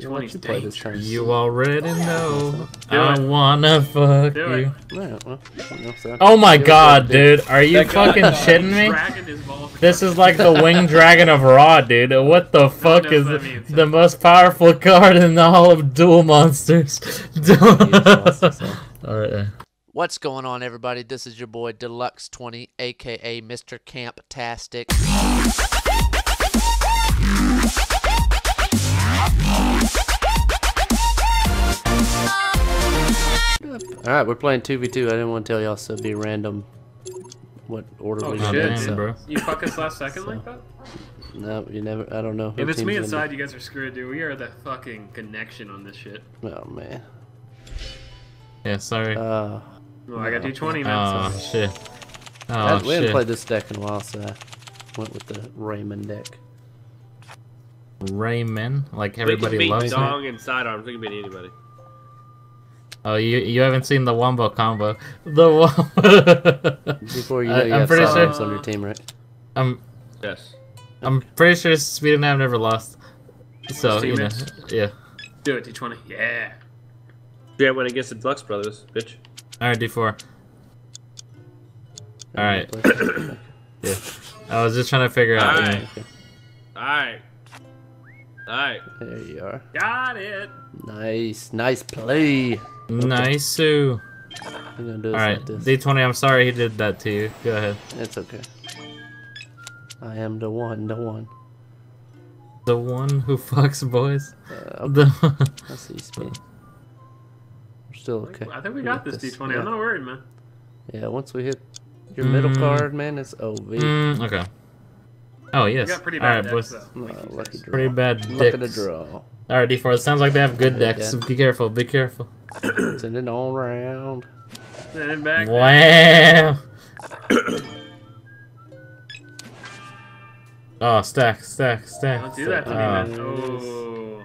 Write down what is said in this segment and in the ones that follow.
You want D20's you play this dangerous. You already oh, know. Do I it. wanna fuck Do you. it. Yeah, well, you Oh my Give god, dude. Are you fucking shitting me? Dragging his balls This is like the winged dragon of Ra, dude. What the fuck knows is what that means. the most powerful card in all of Duel Monsters? Alright. What's going on, everybody? This is your boy Deluxe20, aka Mr. Camp-tastic. All right, we're playing two v two. I didn't want to tell y'all, so it'd be random. What order Oh we shit, did? So. bro. You fuck us last second like that? No, you never. I don't know. If it's me team's gonna inside, you guys are screwed, dude. We are the fucking connection on this shit. Oh man. Yeah, sorry. Uh, Oh, I got No. D20, man. Oh shit. I- Oh we haven't shit. played this deck in a while, so I went with the Rayman deck. Rayman, like They can everybody beat loves it. Dong and sidearms. They can beat anybody. Oh, you you haven't seen the Wombo combo. The Wombo. Before you know, I- you I'm have pretty Silence sure- on your team, right? I'm Yes. I'm pretty sure Speed and I have never lost. So you know, Teammates? yeah. Do it, D20. Yeah. Yeah, went against the Deluxe Brothers, bitch. All right, D four. All right. Yeah. I was just trying to figure out. you know. Alright. Alright. Alright. There you are. Got it. Nice, nice play. Nice. Sue. I'm gonna do All like. D twenty. I'm sorry he did that to you. Go ahead. It's okay. I am the one, the one. The one who fucks boys. Uh, okay, The I see speed. We're still okay. I think we We got got this, this, D20. yeah. I'm not worried, man. Yeah, once we hit your middle Mm. card, man, it's OV. Mm, okay. Oh yes. We got pretty bad right, decks, boys. Uh, Like you lucky guys. draw. Pretty bad Luck of the draw. All right, D four. It sounds like they have good decks. yeah. Be careful. Be careful. Send it all round. Send it back. Wow. oh, stack, stack, stack. Don't do that to me, Uh, man. Oh.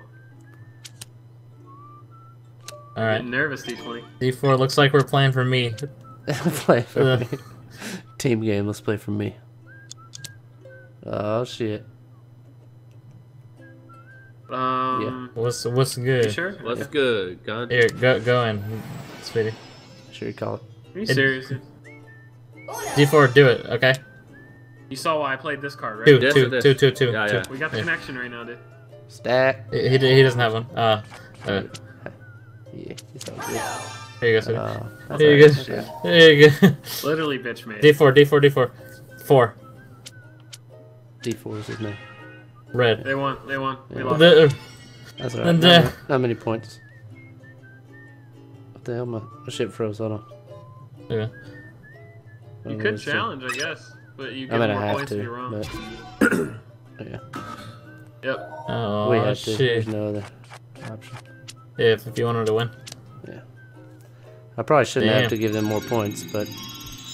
All right, Getting nervous, D20. D4 looks like we're playing for me. play for Uh. me. Team game. Let's play for me. Oh shit. Um, What's what's you good? sure? What's good, gun? Here, go go in, Speedy. Sure you call it. Are you serious? D4, do it, okay? You saw why I played this card, right? Two, This two, or this? two, two, two, Yeah, two. yeah. We got the Yeah. connection right now, dude. Stack. He, he he doesn't have one. Uh, uh Yeah, it's all good. here you go, Speedy. Uh, that's Here you go. okay. Here you go. Literally bitch made. D4, D4, D4. Four. D4 is his name. Red. They won. They won. We Yeah. lost. The, That's alright. And, Not, uh, not many points. What the hell? My, my shit froze. Hold on. yeah. You Oh, could let's see. challenge, I guess, but you I get mean, I more have points if to, you're wrong. but yeah, Yep. Oh, we have to. shit. There's no other option. If, if you wanted to win. Yeah. I probably shouldn't Damn. have to give them more points, but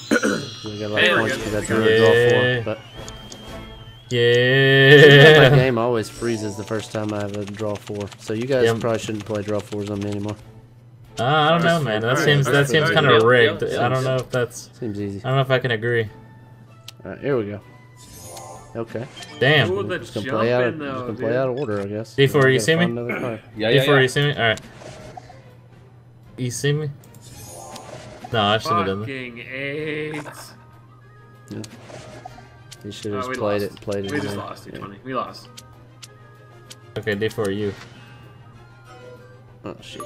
'cause we got a lot Hey, of points good. because that's We what got we it. draw Yeah. for. But my game always freezes the first time I have a draw four. So you guys Yeah. probably shouldn't play draw fours on me anymore. Uh, I don't know, man. That seems that seems kind of rigged. yeah. I don't know if that's. Seems easy. I don't know if I can agree. All right, here we go. Okay, Damn. Ooh, the just gonna play out. Of, jumping just though, gonna play dude. out of order, I guess. D4, Gotta you see me? find another card. Yeah, yeah, Before yeah. you see me, all right. You see me? No, I shouldn't have done that. Fucking AIDS. You should have we just played lost. it. Played it. We just there. lost, Yeah. D20. We lost. Okay, D4 you. Oh shit.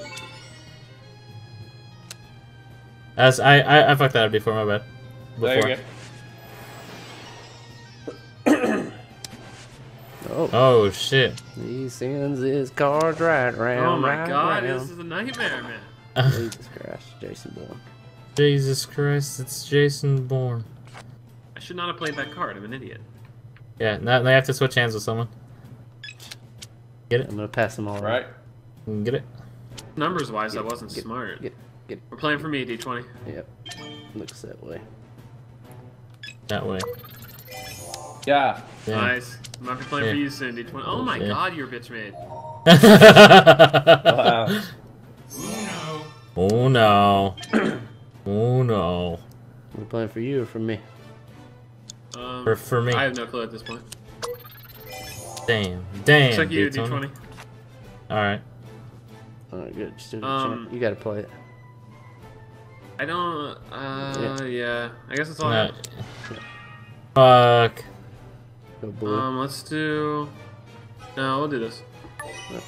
As I, I I fucked that up before. My bad. Before. There you go. Oh, Oh shit. he sends his cards right round. oh my right god, round. this is a nightmare, man. Jesus Christ, Jason Bourne. Jesus Christ, it's Jason Bourne. I should not have played that card. I'm an idiot. Yeah, now they have to switch hands with someone. Get it? I'm gonna pass them all Right. Get it? Numbers wise, Get- I wasn't get- smart. Get, get. We're playing for me, D20. Yep. Looks that way. That way. Yeah. Damn. Nice. I might be playing Yeah. for you soon, D20. Oh my Yeah. god, you're a bitch made. Wow. oh no. oh no. We're playing for you or for me? For, for me. I have no clue at this point. Damn. Damn. Looks like you, D20. D20. All right. Alright, good. Just do Um. You gotta play it. I don't. Uh, yeah. I guess it's all. No. Fuck. Go blue. Um, let's do. No, we'll do this.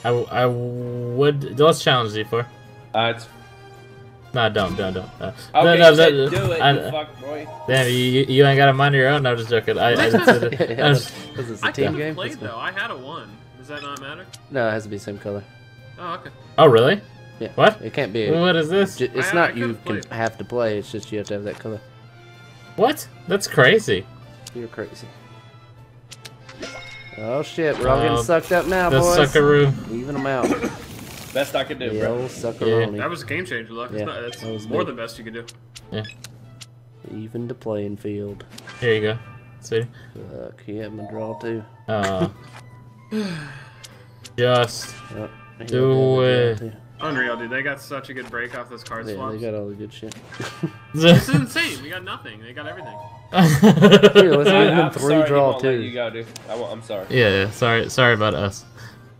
I, I would. Let's challenge D4. Uh, it's No, don't, don't, don't. Uh, okay. no, you no, said no, do it, I- you fuck boy. Damn, you, you you ain't got a mind of your own. No, I'm just joking. I, I just did yeah, it. yeah, I was, was- was this a I team game? have played though. I had a one. Does that not matter? No, it has to be same color. Oh, okay. oh, really? Yeah. What? It can't be. What is this? ju- It's I- not I you could've can played. have to play. It's just you have to have that color. What? That's crazy. You're crazy. Oh shit, we're all getting Um, sucked up now, The boys. suckaroo. Even them out. Best I could do, the bro. old suckaroni. That was a game changer, luck. Yeah, not, that's that was more big. than best you could do. Yeah. Even the playing field. Here you go. See? Fuck, he had my draw too. Uh, just Oh, Do had my draw, it. too. Unreal, dude. They got such a good break off those card Yeah, swaps. they got all the good shit. This is insane. We got nothing. They got everything. Here, let's I, give him I'm three sorry, draw won't too. You go, dude. I I'm sorry. yeah, yeah. Sorry, sorry about us.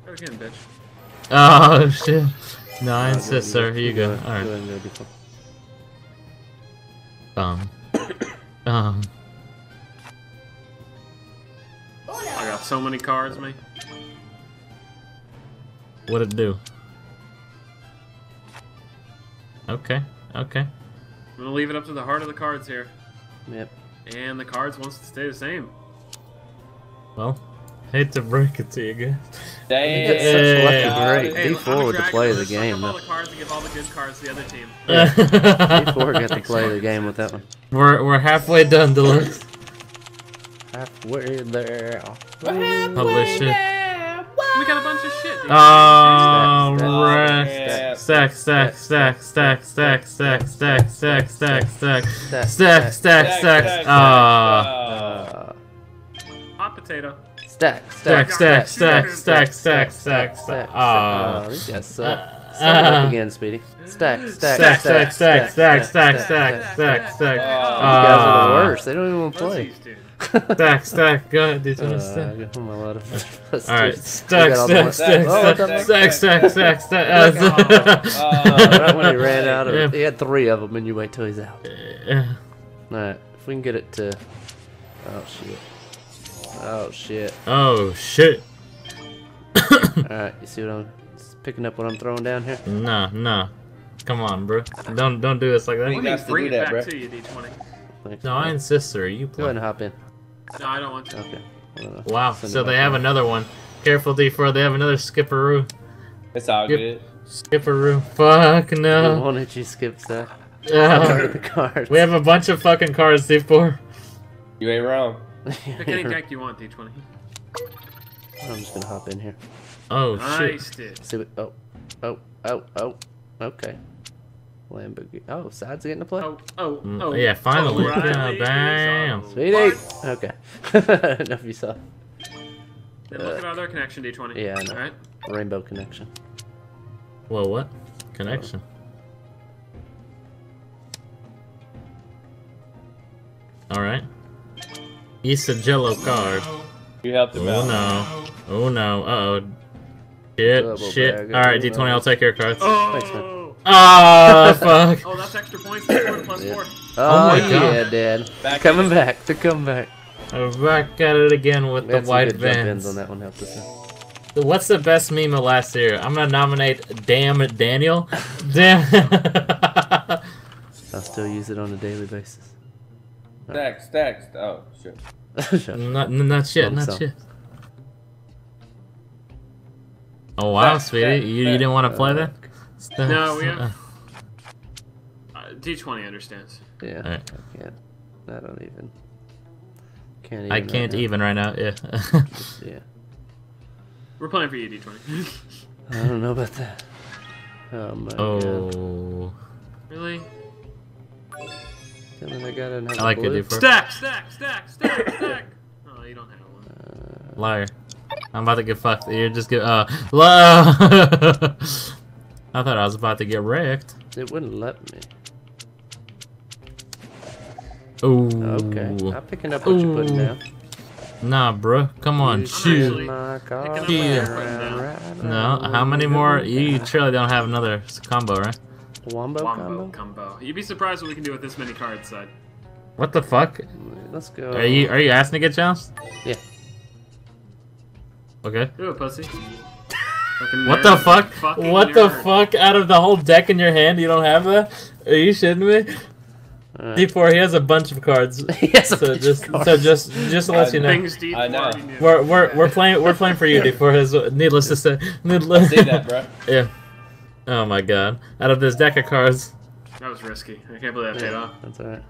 Go again, bitch. Oh shit. Nine, Go sister. ahead, Here you go. Alright. All ahead right. and go default. Um. Um. I got so many cards, man. What'd it do? Okay. Okay. I'm gonna leave it up to the heart of the cards here, Yep. and the cards wants to stay the same. Well, hate to break it to you guys. Damn. get such lucky God. break. Hey, D4 I'm with the play of the game, all the cards and give all the good cards to the other team. D4 got to play the game with that one. we're we're halfway done, Deluxe. Halfway there. Holy shit. We got a bunch of shit. dude. Oh, Stack, right. Stack, stack, stack, stack, stack, stack, stack, stack, stack, stack, stack, stack, stack. Ah. Uh, Hot potato. Stack, Stack, stack, stack, stack, stack, stack, stack, stack. Oh, Ah. these guys suck. Uh, Start it uh. up again, Speedy. Stack, stack, Stack, stack, stack, stack, stack, stack, stack, stack. These guys are the Ah. worst. They don't even want to play. Pussies, dude. Stack, stack, go ahead, dude. Uh, I Stack. give them a lot of. Let's do Alright, it. stack, We got all stack, the stack, ones- Oh, stack, what stack, stack, stack, stack, stack. the- Right when he ran out of Yeah. it, he had three of them, and you wait till he's out. Uh, Alright, if we can get it to. Oh shit. Oh shit. Oh shit. Alright, you see what I'm picking up? What I'm throwing down here? Nah, nah. Come on, bro. Don't don't do us like We Let that. got me to bring do it that, back bro. to you, D20. Thanks. No, I insist, sir. You Go ahead and hop in. No, I don't want to. Okay. I. Wow. Send So they have in. another one. Careful, D4. They have another skipperoo. It's all Yep. good. Skipperoo. Fuck no. Why no. don't you skip that? Uh, the cards. we have a bunch of fucking cards, D4. You ain't wrong. Pick any deck you want, D20. I'm just gonna hop in here. Oh shit. Nice, dude. See what? Oh, oh, oh, oh. Okay. Lamborghini. Oh, sides getting to play. Oh, oh, Mm, oh. yeah, finally. O'Reilly Yeah, bam. on Sweetie. what? Okay. I don't know if you saw Then look at our other connection, D20. Yeah, I know. Alright? Rainbow Connection. Whoa, what? Connection. Alright. Issa Jello card. You helped him Oh out. no. Oh no. Uh oh. Shit, Double shit. Alright, oh, D20, no. I'll take your cards. Thanks, man. Oh! Ah, fuck. Oh, that's extra points. Plus Yeah. 4. Oh, my yeah, God. Dad. Back Coming in. back. To come back. I'm back at it again with We the white good jump ins vans. on that one. Helped us out. What's the best meme of last year? I'm gonna nominate Damn Daniel. Damn. I'll still use it on a daily basis. Stack, stack, st- Oh, shit. Not, not shit, Lump not sum. shit. Oh wow, Stack, sweetie, stack, you, you didn't want to play Uh, that? Stack, No, we have- uh, Uh, D20 understands. Yeah. Alright. I can't. I don't even. Can't even. I can't now. even right now. Yeah. Yeah. We're playing for you, D20. I don't know about that. Oh my god. oh. really? Tell me that guy doesn't have I like a it, blue. D4. Stack, stack, stack, stack, stack. Oh, you don't have one. Liar. I'm about to get fucked. You're just get uh. la- I thought I was about to get wrecked. It wouldn't let me. Ooh. Okay. I'm picking up what you're putting down. Nah, bro. Come on, I'm shoot. actually My car, picking up Yeah. right. No, how many more? You surely don't have another combo, right? Wombo, Wombo combo? combo. You'd be surprised what we can do with this many cards, side. What the fuck? Let's go. Are you are you asking to get jounced? Yeah. Okay. Do it, pussy. What the fuck? Fucking What the nerd. fuck? Out of the whole deck in your hand, you don't have that? Are you shitting me? Alright. D4, he has a bunch of cards. Yes, a So bunch of just cards. so just just to let uh, you know. Things deep I know. We're, we're, we're playing we're playing for you, D4. Is needless to say, needless. See that, bro? Yeah. Oh my god! Out of this deck of cards, That was risky. I can't believe that paid Yeah, off. that's alright.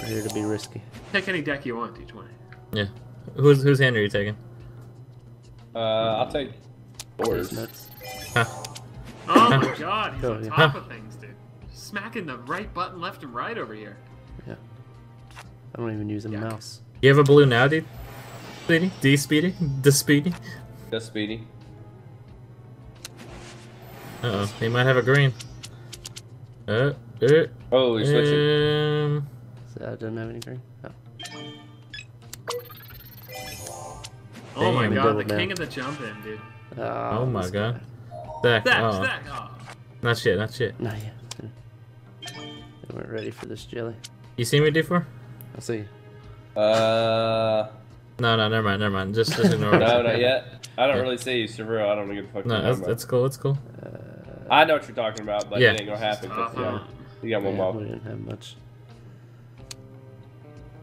We're here to be risky. Pick any deck you want, D20. Yeah. whose whose hand are you taking? Uh, I'll take yours. These nuts. Oh my god, he's Oh, on yeah. top of things, dude. Smacking the right button left and right over here. Yeah. I don't even use a Yuck. mouse. You have a blue now, dude. Speedy, D Speedy, D Speedy. Just speedy. Uh oh, he might have a green. Uh, uh, Oh, he's switching. um, So I don't have any green. Oh. Oh my god, the down. king of the jump in, dude. Oh my god. guy. stack. Stack, Oh, stack. Oh. not shit, not shit. Not yet. They weren't ready for this jelly. You see me, D4? I'll see. Uh, No, no, never mind, never mind. Just, just ignore it. no, not yet. I don't really see you, so real. I don't know what the fuck No, you're that's, that's cool. That's cool. about. I know what you're talking about, but Yeah. it ain't gonna happen. 'cause, Tough, yeah, you got one Yeah, more. we didn't have much.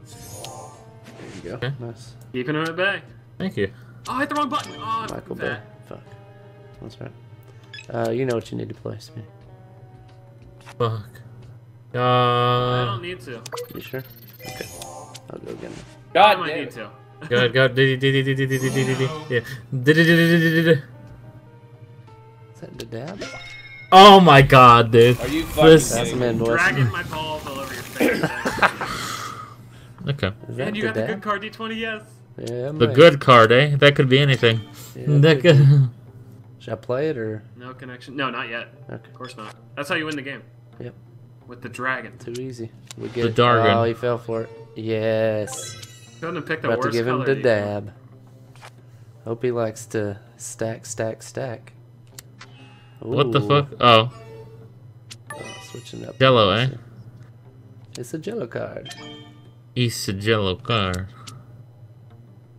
There you go. Okay. Nice. Keeping him at bay. Thank you. Oh, I hit the wrong button. Oh, Michael Bay. Fuck. That's right. Uh, you know what you need to play, Speedy. Fuck. I Uh, don't need to. You sure? Okay. I'll go again. I God might damn need it. to. go, go, diddy, diddy, diddy, diddy, diddy, diddy. Yeah. Diddy, diddy, diddy, diddy, diddy. Is that the dab? Oh my god, dude. Are you fucking This- That's kidding some me? in, boys. Dragging my balls all over your face. Okay. And you the got the good card D20, yes. Yeah, The mate. good card, eh? That could be anything. Yeah, That good. could... Should I play it or? No connection. No, not yet. Okay. Of course not. That's how you win the game. Yep. With the dragon. Too easy. We get The it. Dargon. Oh, he fell for it. Yes. Couldn't have picked the About to give him the dab. Hope he likes to stack, stack, stack. What the fuck? Oh, Oh, switching up. Jello, eh? It's a jello card. It's a Jello card.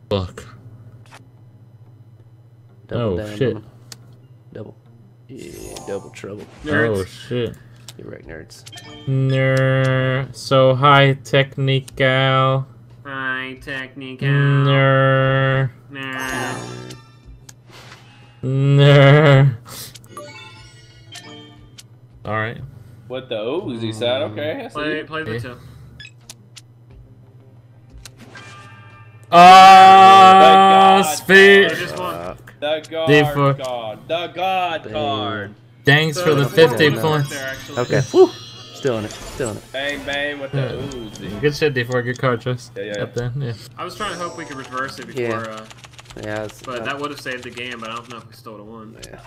Fuck. Double Oh, down shit. on him. Double. Yeah, double trouble. Nerds. Oh shit. You're right, nerds. Ner. So high technical. High technical. Ner. Nah. Ner. All right. What the O's he said? Okay, Play, play the Yeah. two. Oh, speed. I just won. Fuck. The God D4. card. The God Damn. card. Thanks for the 50 points. there. Okay. Whew. Still in it. Still in it. Bang bang with the Yeah. Uzi. Good shit, D4. Good card choice. Yeah, yeah, Up there. Yeah. I was trying to hope we could reverse it before, Yeah. uh, Yeah. But uh, that would have saved the game. But I don't know if we still would have won. Yeah.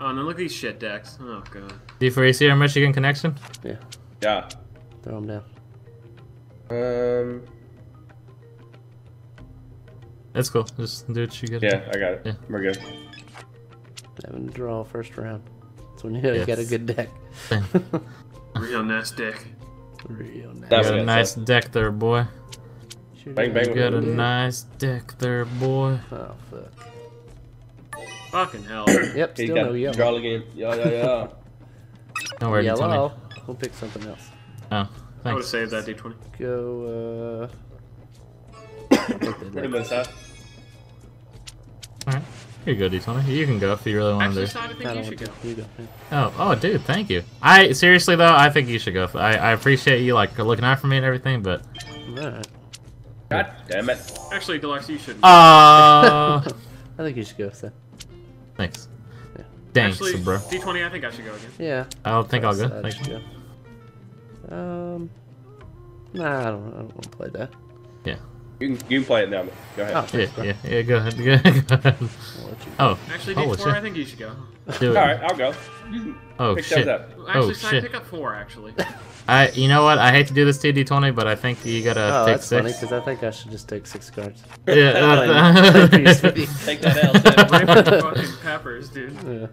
Oh, and then look at these shit decks. Oh god. D4, you see our Michigan connection? Yeah. Yeah. Throw them down. Um. That's cool. Just do what you get. Yeah, I got it. Yeah. We're good. Having to draw first round. That's when you know you got a good deck. Real nice deck. Real nice. You That's got a what nice deck there, boy. Shoot Bang, bang. You got a Yeah. nice deck there, boy. Oh fuck. Fucking hell. Yep. Still got no yellow. draw again. Yeah, yeah, yeah. Don't worry, Tony. Yellow. We'll pick something else. Oh, thanks. I would have thanks. saved that D20. Go. Uh. I'll take that Put deck. him inside. Alright. Here you go, D20. You can go if you really want Actually, to. Side, I I think don't you should go. You go. yeah. Oh, oh, dude, thank you. I seriously though, I think you should go. I, I appreciate you like looking out for me and everything, but Alright. God damn it. Actually, Deluxe, you should. uh, I think you should go. So. Thanks. Yeah. Thanks, Actually, bro. D20, I think I should go again. Yeah. I don't think I'll go. Side Thank you. go. Um. Nah, I don't. I don't want to play that. You can, you can play it now. Go ahead. Oh, Yeah, thanks, bro. yeah, yeah. Go ahead. Go ahead. Go ahead. I'll let you- Oh, Actually, Holy D4. I think you should go. do it. All right, I'll go. Oh Pick shit. up. Oh, actually, Oh, Sai, shit. pick up four, actually. I. You know what? I hate to do this to you, D20, but I think you gotta Oh, take that's funny six. because I think I should just take six cards. Yeah. Uh, Fine. that's- Take that L, Tim. Raymond fucking peppers, dude. Yeah.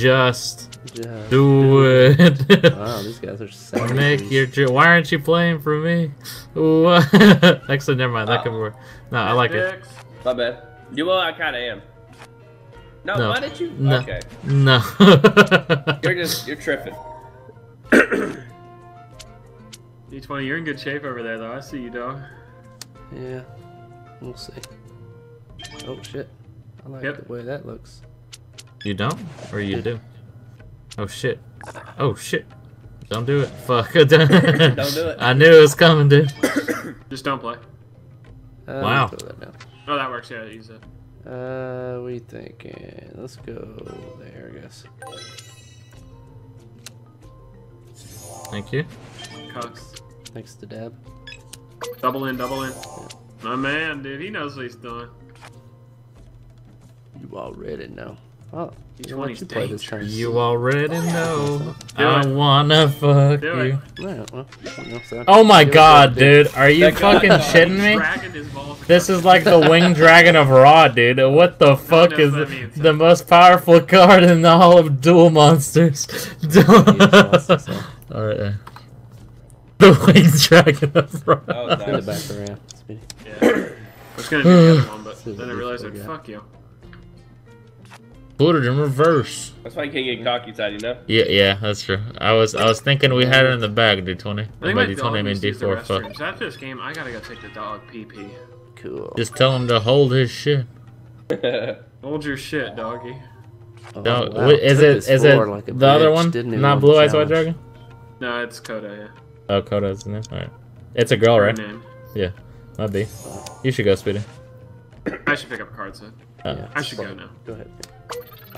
Just yeah. do it. Wow, these guys are savage. Make your. dr- Why aren't you playing for me? What? Actually, never mind. That could uh, work. No, I like it. My bad. You well, I kind of am. No, No. why did you? No. Okay, No. you're just you're tripping. D20, you're in good shape over there, though. I see you, dog. Yeah. We'll see. Oh shit. I like Yep. the way that looks. You don't, or you do? Oh shit. Oh shit. Don't do it. Fuck. Don't Don't it. I knew it was coming, dude. Just don't play. Uh, Wow. that. Oh, that works. Yeah, use it. Uh, we thinking. Let's go there, I guess. Thank you. Cucks. Thanks to Dab. Double in, double in. My man, dude, he knows what he's doing. You already know. Oh, you know 20's what? You play this turn. You already know. Do I it. wanna fuck Do you. it. Well, you know, so- Oh my Give god, a dude. Are you That guy- fucking shitting me? Dragging his balls This is like the winged dragon of Ra, dude. What the fuck knows is what that means. the most powerful card in all of Duel Monsters? monsters, so. Alright. uh, The winged dragon of Ra. That was Send it nice. back around. Yeah. I was gonna do the other one, but then I realized I'd fuck you. Put it in reverse. That's why you can't get cocky side, you know. Yeah, yeah, that's true. I was I was thinking we had it in the bag, D20. I And think my D20 dog I mean needs to D4. Fuck. restrooms. After this game, I gotta go take the dog pee pee. Cool. Just tell him to hold his shit. Hold your shit, doggy. Oh, Don't, wow. is Took it his is it floor like a the other one? Didn't Not Blue Eyes White. Dragon? No, it's Coda, yeah. Oh, Koda's in it. Alright. It's a girl, Her right? name. Yeah. Might be. You should go, Speedy. I should pick up cards then. Uh, Yeah, I should go now. Go ahead.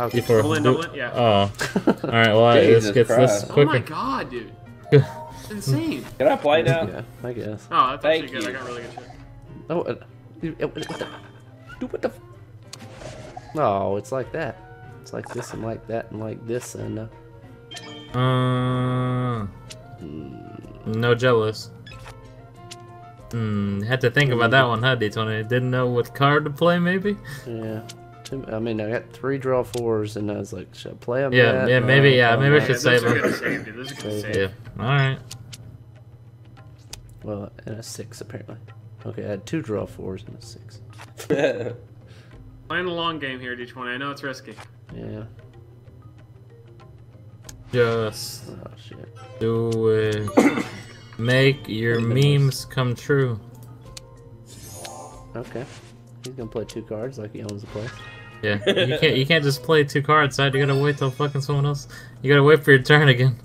I'll D4. Double in, yeah. Oh. Alright, well, Jesus this gets this Christ. Oh my god, dude. It's insane. Can I play now? yeah, I guess. Oh, that's Thank actually good. I you. got really good shit. Oh, uh, what the? Dude, what the? f- No, it's like that. It's like this and like that and like this and uh, Uh, no jealous. Hmm, had to think about that one, huh, D20? Didn't know what card to play, maybe? yeah. Two- I mean, I got three draw fours, and I was like, should I play them? Yeah, yeah, maybe, uh, yeah, maybe I Yeah, should those save them. save, dude. Those are gonna Save. save. Yeah, alright. Well, and a six apparently. Okay, I had two draw fours and a six. Playing the long game here, D20. I know it's risky. Yeah. Just Oh shit. do it. Make your memes come true. Okay. He's gonna play two cards like he owns the place. Yeah, you can't you can't just play two cards, side. You gotta wait till fucking someone else. You gotta wait for your turn again.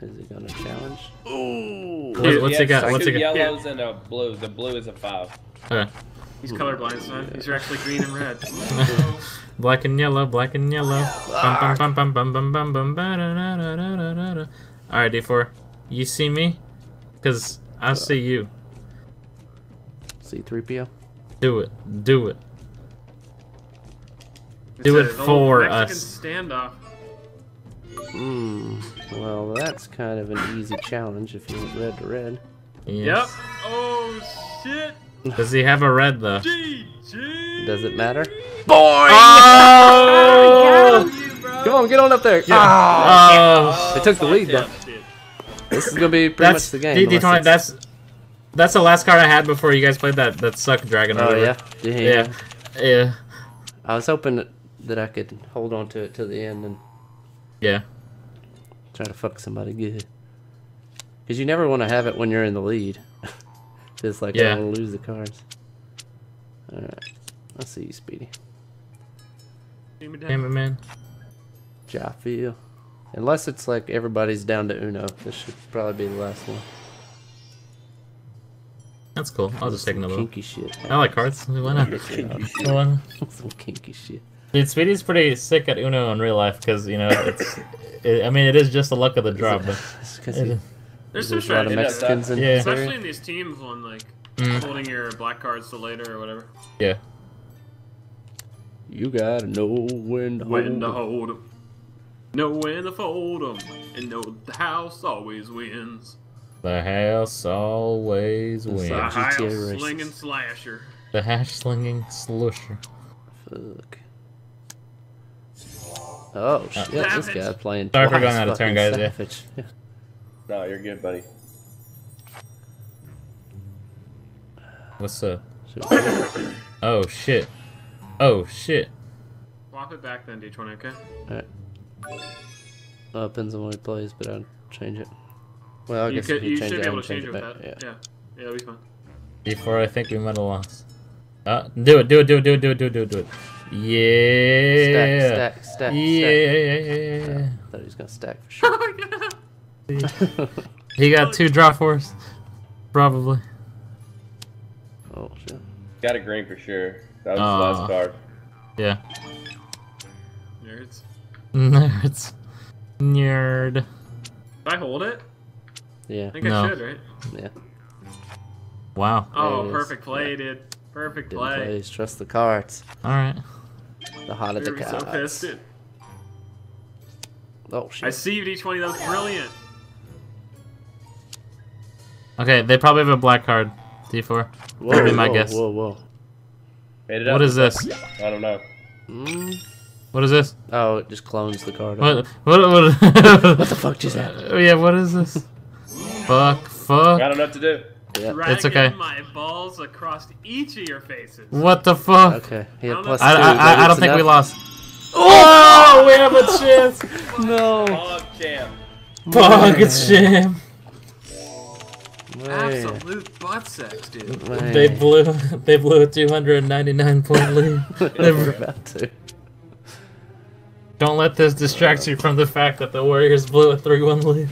Is he gonna challenge? Ooh. What- what's he got? What's he got? Two yellows and a blue. The blue is a five. Okay. He's colorblind, son. These are actually green and red. Black and yellow, black and yellow. Bum, bum, bum, bum, bum, bum, bum, ba, da, da, da, da, da, da, da. All right, D4. You see me? Cause I see you. C3PO. Do it. Do it. It's Do it for Mexican us. standoff. Hmm. Well, that's kind of an easy challenge if you went red to red. Yes. Yep. Oh shit. Does he have a red though? GG. Does it matter? Boy. Oh! Come on, get on up there. Oh! They took the lead though. This is gonna be pretty That's much the game. D- D20, that's that's the last card I had before you guys played that that suck dragon. Oh whatever. yeah. Yeah. Yeah. I was hoping that, that I could hold on to it till the end and Yeah. try to fuck somebody good. Because you never want to have it when you're in the lead. It's like Yeah. I want to lose the cards. All right. Let's see you, Speedy. Damn it, Damn it, man. Ja feel. Unless it's like everybody's down to Uno. This should probably be the last one. That's cool. I'll just take Some another one. kinky shit. I like cards. Why not? Why not? Some kinky shit. Dude, Speedy's pretty sick at Uno in real life because you know it's. It, I mean, it is just the luck of the draw, but It's because it There's some There's a lot of. Mexicans in Yeah. this Especially in these teams one like Mm. holding your black cards till later or whatever. Yeah. You gotta know when to When to hold 'em. hold 'em. Know when to fold 'em. And know the house always wins. The house always It's The wins. like- house slinging slasher. The hash slinging slusher. Fuck. Oh, oh shit! This guy playing. Sorry for going out of turn, guys. Yeah. no, you're good, buddy. What's up? oh shit! Oh shit! Swap it back then, D20, okay? Alright. Well, depends on what he plays, but I'll change it. Well, I you guess could, if you, you change should it, be able to change it, back. Yeah. yeah. Yeah, that'll be fine. Before I think we might have lost. Uh, do it, do it, do it, do it, do it, do it, do it. Yeah. Stack, stack, stack, yeah, stack. yeah, yeah, yeah, yeah. Thought he was gonna stack for sure. Oh my god! He got two draw for us. Probably. oh shit! Got a green for sure. That was Aw. his last card. Yeah. Nerds. Nerds. Nerd. Did I hold it? Yeah, I think No. I should, right? yeah. Wow. Oh, perfect play, dude. Perfect Didn't play. plays. Trust the cards. Alright. The heart of the You're gonna so pissed, dude. Oh I shit! see you, D20. That was brilliant. Okay, they probably have a black card. D4. Whoa, That'd be my whoa, guess. Whoa, whoa. Made it up. What is this? I don't know. Mm. What is this? Oh, it just clones the card. What? What? What? What the fuck just happened? Oh, yeah, what is this? fuck, Fuck! I fuck. don't know what to do. Yeah. Dragging It's okay. my balls across each of your faces. What the fuck? Okay. He I don't. I, two. I, I, I don't it's think we lost. Oh, oh, we have a chance. No. Hog champ. Fuck, it's sham. Man. Absolute butt sex, dude. They blew. They blew a 299 point lead. they were about to. Don't let this distract you from the fact that the Warriors blew a 3-1 lead.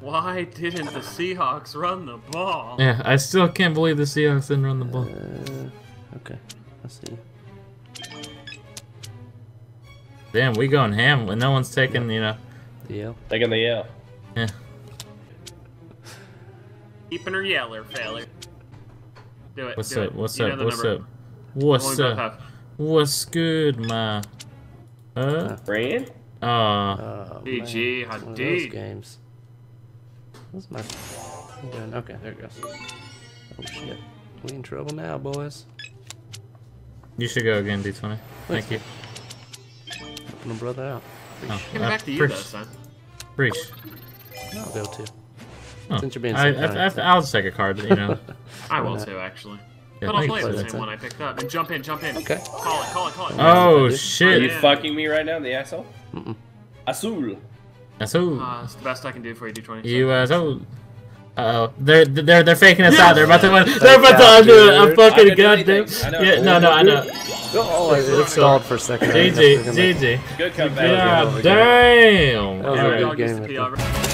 Why didn't the Seahawks run the ball? Yeah, I still can't believe the Seahawks didn't run the ball. Uh, okay. I see. Damn, we going ham when no one's taking, you know. DL. Taking the L. Yeah. Keeping her yeller, failure. Do it. What's do up? it. What's You up? What's number. up? What's up? have. What's good, ma? Uh, Brand? uh, Oh, GG, man. One of those Hadid. games. What's my. Doing- Okay, there it goes. Oh shit. We in trouble now, boys. you should go again, D20. Thank you. Helping my brother out. Oh, Give uh, back to you, though, Preach. son. Preach. I'll go too. Oh, Since you're being I, so I. I, I'll just take a card, you know. I will too, actually. Yeah, but I'll play the same that one I picked up. And jump in, jump in. Okay. Call it, call it, call it. Oh, Are shit. you fucking me right now, the asshole? Mm-mm. Azul. That's who. Uh, it's the best I can do for you, D20. You uh, so. Uh-oh. They're they're they're faking us out. They're about to win. They're Thank about to undo it. I'm fucking I can do goddamn. anything. I know. Yeah, no, no, I know. Oh, it, it stalled for a second. GG, GG. Good comeback. God damn. That was a good game the right PR.